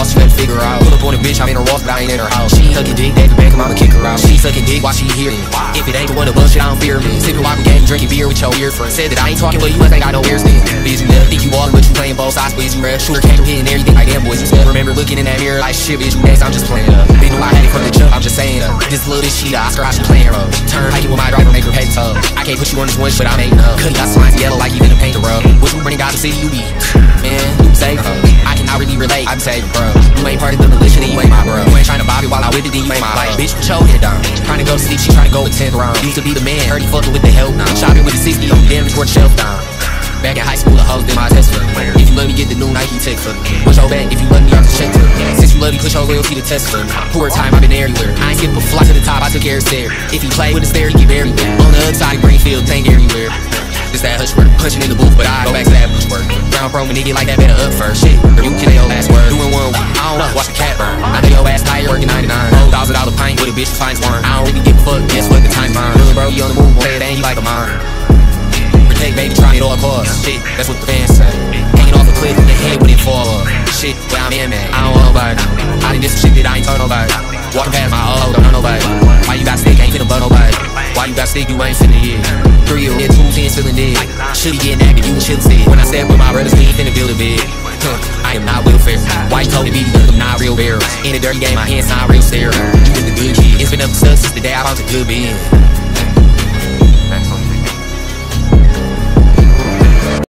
boss, you better figure out. Pull up on a bitch, I'm in her walls, but I ain't in her house. She sucking dick, David Beckham, I'ma kick her out. She sucking dick while she hear me. If it ain't the one to bullshit, I don't fear me. Sipping wine game, drinking beer with your ear friend. Said that I ain't talking, but you must ain't got no ears then. Bitch, you think you all, but you playing both sides, you rap. Shooter can't hitting everything like them boys. Remember looking in that mirror like shit, bitch, next, I'm just playing up. They knew I had it from the jump, I'm just saying up. This little bitch, she the Oscar, how she playing up. Turn you with my driver, make her pay the toll. I can't put you on this one, but I'm hating up. Cause you got slimes yellow like in a paint the rub. What you bring out the city, you be. You say, I relate, I'm saying, bro. You ain't part of the militia, you ain't my bro. You ain't trying to bob while I whip it, then you ain't my like, bitch, put your head down. Trying to go to sleep, she trying to go with 10th round. Used to be the man, he fucking with the help now. Shopping with the 60 on damage, worth shelf down. Back in high school, the hoes did my Tesla. If you love me, get the new Nike Texas. Push your back, if you love me, I'm just check her. Since you love me, push your loyalty to Tesla. Poor time, I've been everywhere. I ain't skip a fly to the top, I took care of stare. If he play with a stare, he get buried. On the other side, Greenfield, tank everywhere. This that hush work, punching in the booth, but I Brown pro, nigga like that, better up first. Shit, you kill your last word. Doing one, I don't know, watch the cat burn. I know your ass tired, working 99. Four thousand dollar pint with a bitch finds one. I don't really give a fuck, guess what the time mine. Little bro, you on the move, boy, it ain't you like a mine. Protect baby, try it all costs. Shit, that's what the fans say. Hanging off a cliff, the head when it fall off. Shit, where I'm in, man, I don't want nobody. I did this shit that I ain't told nobody. Walking past my old, don't know nobody. Why you got stick, ain't finna bug nobody. Why you got stick, you ain't finna hit. Three them, two tens feeling dead. Should be getting you chill instead. When I step with my brothers, we ain't finna build bed. Huh, I am not welfare. Why you told me I'm not real barrel? In a dirty game, my hands not real stare. You been the good kid. It's been up to us since the day I found the good man.